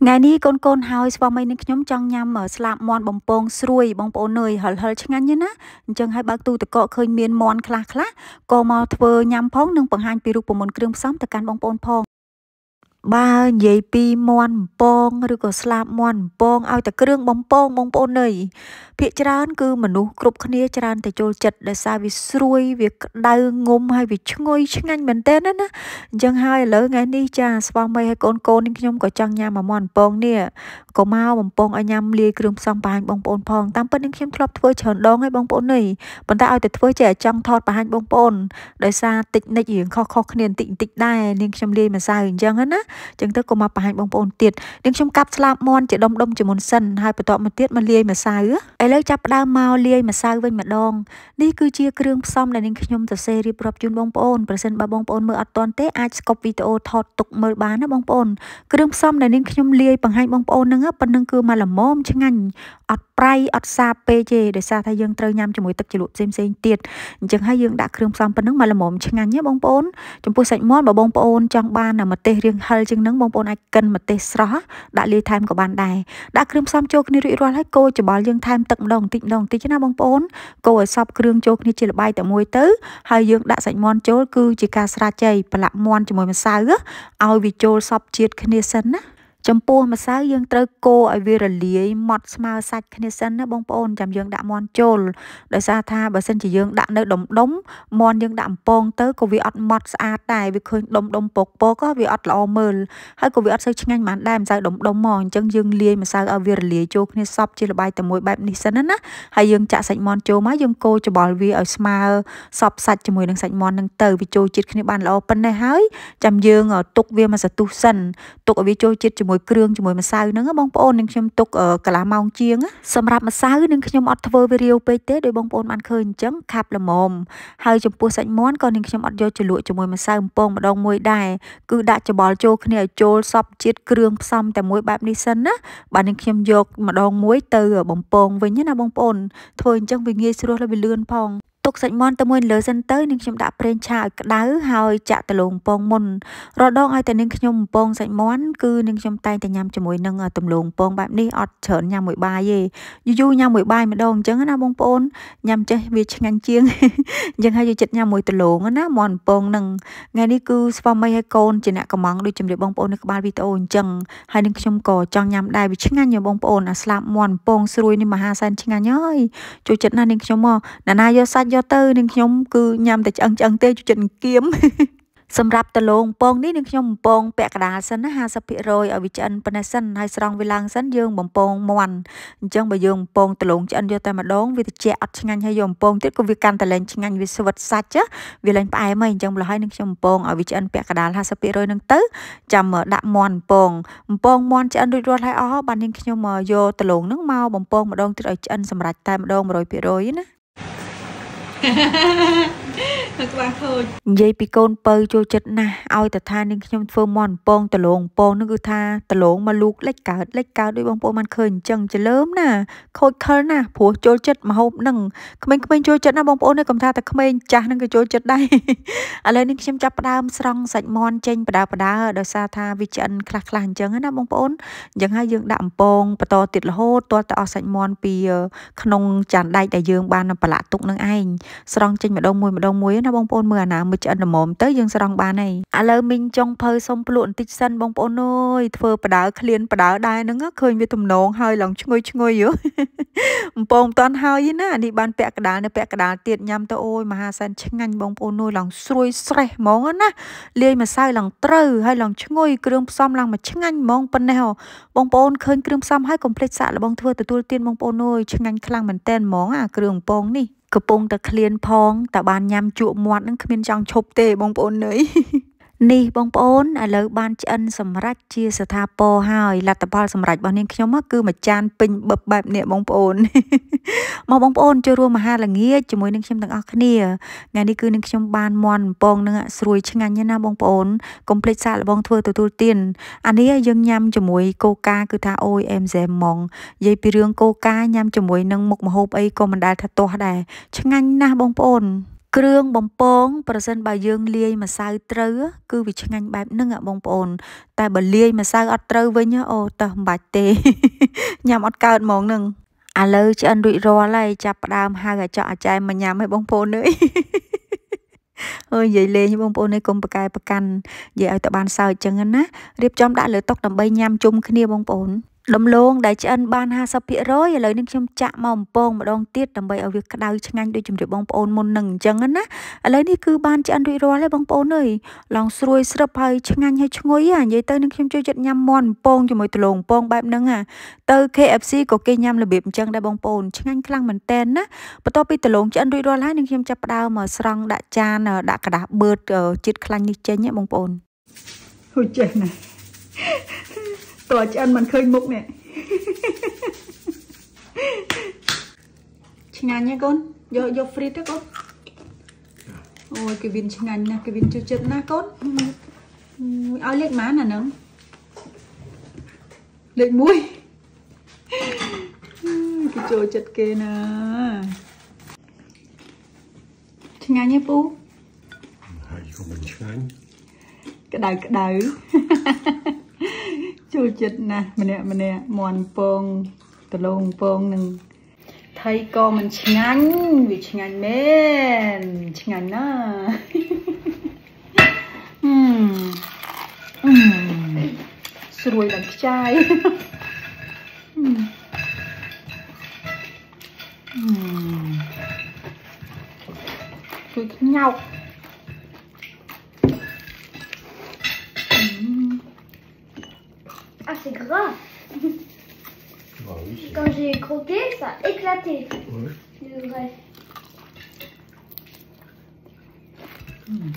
ថ្ងៃនេះកូនកូនហើយស្វាមីនឹងខ្ញុំចង់ញ៉ាំស្លាបមាន់បំពងស្រួយបងប្អូនអើយហិលហិលឆ្ងាញ់ណាអញ្ចឹងហើយបើកទូទឹកកកឃើញមានមាន់ខ្លះខ្លះក៏មកធ្វើញ៉ាំផងនិងបង្ហាញពីរូបមន្តគ្រឿងផ្សំទៅកាន់បងប្អូនផង បើនិយាយពីមាន់បំពងឬក៏ស្លាបមាន់បំពងឲ្យតែគ្រឿងបំពងបងប្អូនអើយភាកច្រើនគឺមនុស្សគ្រប់គ្នាច្រើនតែចូលចិត្តដោយសារវាស្រួយវាក្តៅងុំហើយវាឈ្ងុយឆ្ងាញ់មែនទែនណាអញ្ចឹងហើយឥឡូវថ្ងៃនេះចាស្វាមីហើយកូនកូននេះខ្ញុំក៏ចង់ញ៉ាំអាមាន់បំពងនេះក៏មកបំពងឲ្យញ៉ាំលាយគ្រឿងផ្សំបង្ហាញបងប្អូនផងតាមពិតនេះខ្ញុំធ្លាប់ធ្វើច្រើនដងហើយបងប្អូននេះប៉ុន្តែឲ្យតែធ្វើចេះចង់ថតបង្ហាញបងប្អូនដោយសារតិចនិចរៀងខុសខុសគ្នាបន្តិចបន្តិចដែរនាងខ្ញុំលាយម្សៅអញ្ចឹងណាអញ្ចឹងទៅក៏មកបង្ហាញបងប្អូនទៀតនាងខ្ញុំកាប់ស្លាបមាន់ជាដុំដុំជាមុនសិនហើយបន្ទាប់មកទៀតមកលាយម្សៅឥឡូវចាប់ផ្ដើមមកលាយម្សៅវិញម្ដងនេះគឺជាគ្រឿងផ្សំដែលនាងខ្ញុំសរសេររៀបរាប់ជូនបងប្អូនប្រសិនបើបងប្អូនមើលអត់ទាន់ទេអាចស្កប់វីដេអូថតទុកមើលបានណាបងប្អូនគ្រឿងផ្សំដែលនាងខ្ញុំលាយបង្ហាញបងប្អូនហ្នឹងប៉ុណ្ណឹងគឺមកល្មមឆ្ងាញ់អត់ប្រៃអត់សាបពេកទេដោយសារថាយើងត្រូវញ៉ាំជាមួយទឹកជ្រលក់ផ្សេងផ្សេងទៀតអញ្ចឹងហើយយើងដាក់គ្រឿងផ្សំប៉ុណ្ណឹងមកល្មមឆ្ងាញ់ណាបងប្អូនចំពោះសាច់មាន់បើបងប្អូនចង់បានម្ទេសរាងហិលជាងហ្នឹងបងប្អូនអាចកិនម្ទេសស្រស់ដាក់លាយថែមក៏បានដែរដាក់គ្រឿងផ្សំចូលគ្នារួចរាល់ហើយកូរច្បល់យើងថែមទឹកម្ដងបន្តិចម្ដងបន្តិចណាបងប្អូនកូរឲ្យសព្វគ្រឿងចូលគ្នាជាល្បាយតែមួយទៅហើយយើងដាក់សាច់មាន់ចូលគឺជាការស្រាចៃប្រឡាក់មាន់ជាមួយម្សៅឲ្យវាចូលសព្វជាតិគ្នាសិនណា ចំពោះម្សៅយើងត្រូវកូរឲ្យវារលាយម៉ត់ស្មើសាច់គ្នាសិនណាបងប្អូនចាំយើងដាក់មាន់ចូលដោយសារថាបើសិនជាយើងដាក់នៅដុំដុំមាន់យើងដាក់អំពងទៅក៏វាអត់ម៉ត់ស្អាតដែរវាឃើញដុំដុំពកពកក៏វាអត់ល្អមើលហើយក៏វាអត់សូវឆ្ងាញ់បានដែរម្សៅដុំដុំមកអញ្ចឹងយើងលាយម្សៅឲ្យវារលាយចូលគ្នាសពជាល្បាយតែមួយបែបនេះសិនណាហើយយើងចាក់សាច់មាន់ចូលមកយើងកូរច្បល់វាឲ្យស្មើសពសាច់ជាមួយនឹងសាច់មាន់នឹងទៅវាចូលជាតិគ្នាបានល្អប៉ុណ្ណេះហើយចាំយើងទុកវាមកសន្ទុះសិនទុកឲ្យវាចូលជាតិជាមួយជាមួយគ្រឿងជាមួយម្សៅហ្នឹងបងប្អូននឹងខ្ញុំទុកកន្លះម៉ោងជាងសម្រាប់ម្សៅនឹងខ្ញុំអត់ធ្វើវារាវពេកទេដោយបងប្អូនបានឃើញអញ្ចឹងខាប់ល្មមហើយចំពោះសាច់មាន់ក៏នឹងខ្ញុំអត់យកជ្រលក់ជាមួយម្សៅបំពងម្ដងមួយដែរគឺដាក់ច្បល់ចូលគ្នាឲ្យចូលសពជាតិគ្រឿងផ្សំតែមួយបែបនេះសិនណាបាទនឹងខ្ញុំយកម្ដងមួយទៅបំពងវិញណាបងប្អូនធ្វើអញ្ចឹងវាងាយស្រួលហើយវាលឿនផង ទុកសាច់មាន់ទៅមួយលើសិនទៅនាងខ្ញុំដាក់ប្រេងឆាឲ្យក្តៅហើយចាក់ដលងពងមុនរដងឲ្យតែនាងខ្ញុំពងសាច់មាន់គឺនាងខ្ញុំតែងតែញ៉ាំជាមួយនឹងដំឡូងពងបែបនេះអត់ច្រើនញ៉ាំមួយបាយទេយូរយូរញ៉ាំមួយបាយម្ដងអញ្ចឹងណាបងប្អូនញ៉ាំចេះវាឆ្ងាញ់ជាងអញ្ចឹងហើយយកចិត្តញ៉ាំមួយដលងណាមាន់ពងនឹងថ្ងៃនេះគឺស្វាមីឲ្យកូនជាអ្នកកំងដូចជំរាបបងប្អូននៅក្បាលវីដេអូអញ្ចឹងហើយនឹងខ្ញុំក៏ចង់ញ៉ាំដែរវាឆ្ងាញ់ណាបងប្អូនអាស្លាប់មាន់ពងស្រួយនេះមហាសែនឆ្ងាញ់ហើយចូលចិត្តណាស់នាងខ្ញុំមកណានាយកសាច់យកទៅនឹងខ្ញុំគឺញ៉ាំតែឆ្អឹងឆ្អឹងទេជួយចិត្តគៀមសម្រាប់ដលងពងនេះនឹងខ្ញុំបំពងពាក់កណ្ដាលសិនណា50%ឲ្យវាឆ្អិនប៉ុណ្ណេះសិនហើយស្រង់វាឡើងសិនយើងបំពងមាន់អញ្ចឹងបើយើងបំពងដលងឆ្អិនយកតែម្ដងវាត្រជាក់អត់ឆ្ងាញ់ហើយយកបំពងទៀតក៏វាកាន់តែលែងឆ្ងាញ់វាស្វិតសាច់វាលែងផ្អែមហើយអញ្ចឹងម្ល៉េះហើយនឹងខ្ញុំបំពងឲ្យវាឆ្អិនពាក់កណ្ដាល50%នឹងទៅចាំដាក់មាន់បំពងបំពងមាន់ឆ្អិនរួចរាល់ហើយអស់បាទនាងខ្ញុំយកដលងហ្នឹងមកបំពងម្ដងទៀតឲ្យឆ្អិនសម្រាប់តែម្ដង100%ណា フフフフ。 នៅក្បាលខូចនិយាយពីកូនពៅចូលចិត្តណាស់ឲ្យតែថានាងខ្ញុំធ្វើមន់ពងដលងពងនោះគឺថាដលងមកលូកលិចកើតលិចកើតដោយបងប្អូនបានឃើញអញ្ចឹងច្លើមណាខូចខលណាព្រោះចូលចិត្តមហូបនឹងក្មេងៗចូលចិត្តណាបងប្អូននេះកំថាតែក្មេងចាស់នឹងក៏ចូលចិត្តដែរឥឡូវនេះខ្ញុំចាប់ផ្ដើមស្រង់សាច់មន់ចេញបដាបដាដោយសារថាវាឆ្អិនខ្លះខ្លះអញ្ចឹងណាបងប្អូនអញ្ចឹងហើយយើងដាក់អំពងបន្តទៀតរហូតទាល់តែអស់សាច់មន់ពីក្នុងចានដែកដែលយើងបានប្រឡាក់ទុកនឹងឯងស្រង់ចេញម្ដងមួយម្ដងមួយណាបងប្អូនមើលអាណាមួយឆ្អិនល្មមទៅយើងស្រង់បានហើយឥឡូវមីងចុងភៅសុំភ្លក់បន្តិចសិនបងប្អូនអើយធ្វើបដៅក្លៀនបដៅដែរហ្នឹងឃើញវាទំនងហើយឡើងឈ្ងុយឈ្ងុយយោបំពងមិនតាន់ហើយណានេះបានពាក់កដាលនៅពាក់កដាលទៀតញ៉ាំទៅអូយមហាសែនឆ្ងាញ់បងប្អូនអើយឡើងស្រួយស្រេះហ្មងណាលាយម្សៅឡើងត្រូវហើយឡើងឈ្ងុយគ្រឿងផ្សំឡើងមកឆ្ងាញ់ហ្មងប៉ុណ្ណេះបងប្អូនឃើញគ្រឿងផ្សំហើយកុំភ្លេចសាកល្បងធ្វើទទួលទានបងប្អូនអើយឆ្ងាញ់ខ្លាំងមែនតែនហ្មងអាគ្រឿងបំពងនេះ កំពុងតែឃ្លានផងតែបានញ៉ាំជក់មាត់នឹងគ្មានចង់ឈប់ទេបងប្អូននឿយ នេះបងប្អូនឥឡូវបានឆ្អិនសម្រាប់ជាស្ថាពរហើយលទ្ធផលសម្រាប់របស់នាងខ្ញុំគឺមួយចានពេញបឹបបែបនេះបងប្អូនមកបងប្អូនចូលរួមមហាល្ងាចជាមួយនឹងខ្ញុំទាំងអស់គ្នាថ្ងៃនេះគឺនឹងខ្ញុំបានមន់បំពងនឹងស្រួយឆ្ងាញ់ណាបងប្អូនកុំភ្លេចសាកល្បងធ្វើទទួលទានអានេះយើងញ៉ាំជាមួយកូកាគឺថាអូយអេមហ្សែមម៉ងនិយាយពីរឿងកូកាញ៉ាំជាមួយនឹងមុខម្ហូបអីក៏មិនដែលថាទាស់ដែរឆ្ងាញ់ណាស់បងប្អូន គ្រឿងបំពងប្រសិនបើយើងលាយម្សៅត្រូវគឺវាឆ្ងាញ់បែបហ្នឹងបងប្អូន តែបើលាយម្សៅអត់ត្រូវវិញអូតើមិនបាច់ទេញ៉ាំអត់កើតហ្មងហ្នឹងឥឡូវឆ្អិនរួចរាល់ហើយចាប់ផ្ដើមហៅអាចក់អាចែមកញ៉ាំឲ្យបងប្អូនអើយអើយនិយាយលេងបងប្អូនឯងកុំប្រកែប្រកាន់និយាយឲ្យទៅបានសើចចឹងណារៀបចំដាក់លើតុដើម្បីញ៉ាំជុំគ្នាបងប្អូន ដំឡូងដែលឆ្អិនបាន50%ឥឡូវនេះខ្ញុំចាក់មកបំពងម្ដងទៀតដើម្បីឲ្យវាក្តៅឆ្ងាញ់ដូចជំរាបបងប្អូនមុននឹងអញ្ចឹងណាឥឡូវនេះគឺបានឆ្អិនរួចរាល់ហើយបងប្អូនអើយឡងស្រួយស្រឹបហើយឆ្ងាញ់ហើយឈ្ងុយហ่ะនិយាយទៅនឹងខ្ញុំចូលចិត្តញ៉ាំមាន់បំពងជាមួយដំឡូងបំពងបែបហ្នឹងហ่ะទៅ KFC ក៏គេញ៉ាំរបៀបអញ្ចឹងដែរបងប្អូនឆ្ងាញ់ខ្លាំងមែនតែនណាបន្ទាប់ពីដំឡូងឆ្អិនរួចរាល់ហើយនឹងខ្ញុំចាប់ផ្ដើមមកស្រង់ដាក់ចានដាក់กระดาษបឺតជាតិខ្លាញ់នេះចេញហ៎បងប្អូនហូចចេះណា តើឆ្អិនមិនឃើញមុខនេះឆ្ងាញ់ហ៎កូនយកយកហ្វ្រីតទៅកូនអូយគេវិនឆ្ងាញ់ណាស់គេវិនចូលចិត្តណាស់កូនឲ្យលេខម៉ានអាហ្នឹងលេខ1គេចូលចិត្តគេណាឆ្ងាញ់ទេពូហើយក៏មិនឆ្ងាញ់ក្តៅក្តៅ ចូលចិត្តណាស់ម្នាក់ម្នាក់មន់ពងដលងពងនឹងថៃក៏មិនឆ្ងាញ់វាឆ្ងាញ់មែនឆ្ងាញ់ណាស់អឺអឺស្រួយដល់ខ្ចាយអឺអឺជួយខ្ញោក c'est gras. Bah oui, Quand j'ai croqué, ça a éclaté. Ouais. Le vrai. Mm.